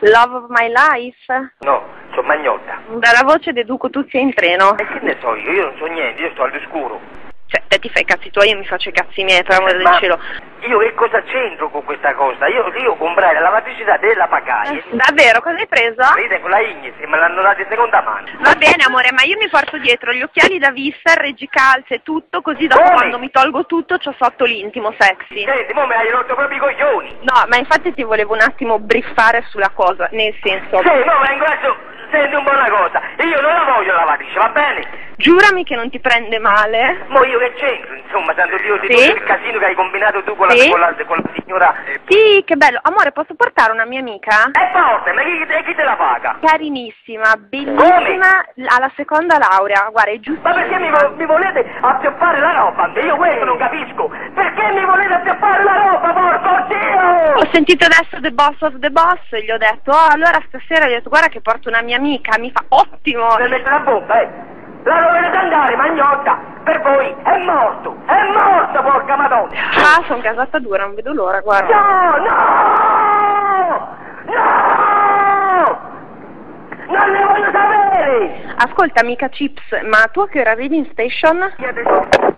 Love of my life? No, sono Magnotta. Dalla voce deduco tu sia in treno. E che ne so io? Io non so niente, io sto all'oscuro. Ti fai i cazzi tuoi, io mi faccio i cazzi miei, per amore del Ma cielo. io che cosa c'entro con questa cosa? Io, io comprai la lavatrice da della Pagaia. Eh, Davvero, cosa hai preso? Vedete, con la Ignis, me l'hanno data in seconda mano. Va bene amore, ma io mi porto dietro gli occhiali da vista, il reggicalze tutto, così dopo Come? quando mi tolgo tutto c'ho sotto l'intimo sexy. Senti, mo me hai rotto proprio i coglioni. No, ma infatti ti volevo un attimo briffare sulla cosa, nel senso, Sì, no, ma in questo... Senti un po' una cosa, io non la voglio la lavatrice, va bene? giurami che non ti prende male. Mo io che c'entro, insomma, santo Dio, di Sì? tutto il casino che hai combinato tu con la, Sì? con la, con la signora... Sì, che bello. Amore, posso portare una mia amica? È forte, ma chi, te- chi te la paga? Carinissima, bellissima, alla seconda laurea, guarda, è giusto. Ma perché mi, mi volete appioppare la roba? Io questo non capisco. Perché mi volete appioppare la roba, porco Dio? Ho sentito adesso The Boss of the Boss e gli ho detto, oh, allora stasera gli ho detto, guarda che porto una mia amica, mi fa ottimo. Per mettere la bomba, eh? La dovete andare, magnotta! Per voi è morto! È morto, porca madonna! Ah, sono casata dura, non vedo l'ora, guarda. No, no! No! Non ne voglio sapere! Ascolta, amica Chips, ma tu a che ora arrivi in station? Chi adesso?